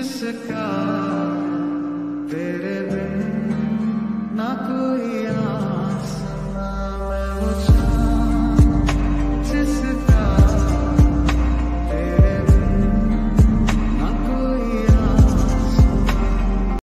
dissecar.